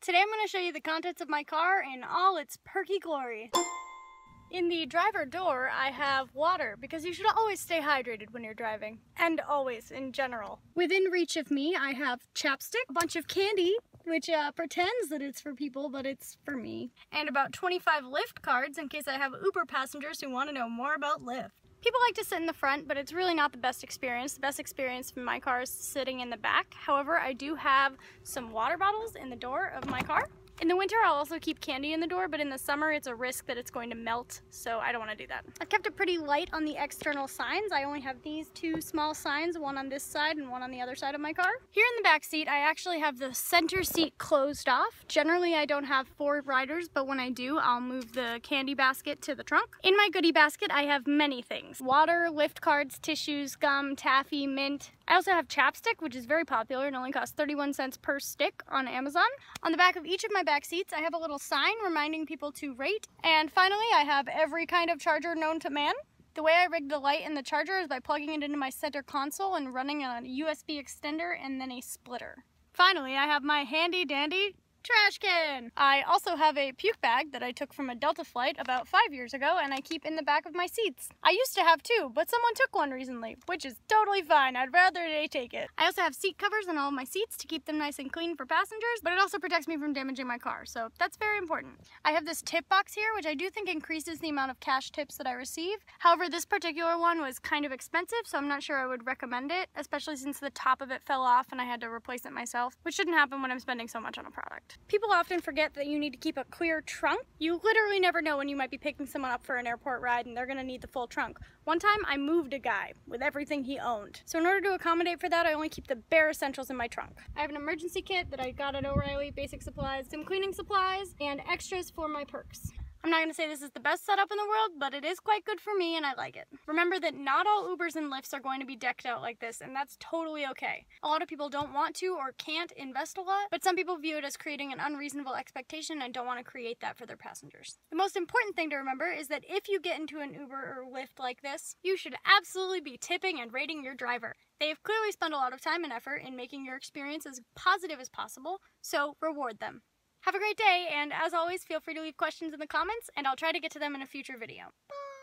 today I'm going to show you the contents of my car in all its perky glory. In the driver door, I have water because you should always stay hydrated when you're driving. And always, in general. Within reach of me, I have chapstick, a bunch of candy, which uh, pretends that it's for people, but it's for me. And about 25 Lyft cards in case I have Uber passengers who want to know more about Lyft. People like to sit in the front, but it's really not the best experience. The best experience from my car is sitting in the back. However, I do have some water bottles in the door of my car. In the winter, I'll also keep candy in the door, but in the summer, it's a risk that it's going to melt, so I don't want to do that. I've kept it pretty light on the external signs. I only have these two small signs, one on this side and one on the other side of my car. Here in the back seat, I actually have the center seat closed off. Generally, I don't have four riders, but when I do, I'll move the candy basket to the trunk. In my goodie basket, I have many things. Water, Lyft cards, tissues, gum, taffy, mint, I also have chapstick, which is very popular and only costs 31 cents per stick on Amazon. On the back of each of my back seats, I have a little sign reminding people to rate. And finally, I have every kind of charger known to man. The way I rigged the light and the charger is by plugging it into my center console and running on a USB extender and then a splitter. Finally, I have my handy dandy trash can. I also have a puke bag that I took from a Delta flight about five years ago and I keep in the back of my seats. I used to have two, but someone took one recently, which is totally fine. I'd rather they take it. I also have seat covers on all my seats to keep them nice and clean for passengers, but it also protects me from damaging my car, so that's very important. I have this tip box here, which I do think increases the amount of cash tips that I receive. However, this particular one was kind of expensive, so I'm not sure I would recommend it, especially since the top of it fell off and I had to replace it myself, which shouldn't happen when I'm spending so much on a product. People often forget that you need to keep a clear trunk. You literally never know when you might be picking someone up for an airport ride and they're gonna need the full trunk. One time I moved a guy with everything he owned. So in order to accommodate for that, I only keep the bare essentials in my trunk. I have an emergency kit that I got at O'Reilly, basic supplies, some cleaning supplies, and extras for my perks. I'm not going to say this is the best setup in the world, but it is quite good for me and I like it. Remember that not all Ubers and Lyfts are going to be decked out like this, and that's totally okay. A lot of people don't want to or can't invest a lot, but some people view it as creating an unreasonable expectation and don't want to create that for their passengers. The most important thing to remember is that if you get into an Uber or Lyft like this, you should absolutely be tipping and rating your driver. They have clearly spent a lot of time and effort in making your experience as positive as possible, so reward them. Have a great day, and as always, feel free to leave questions in the comments, and I'll try to get to them in a future video. Bye!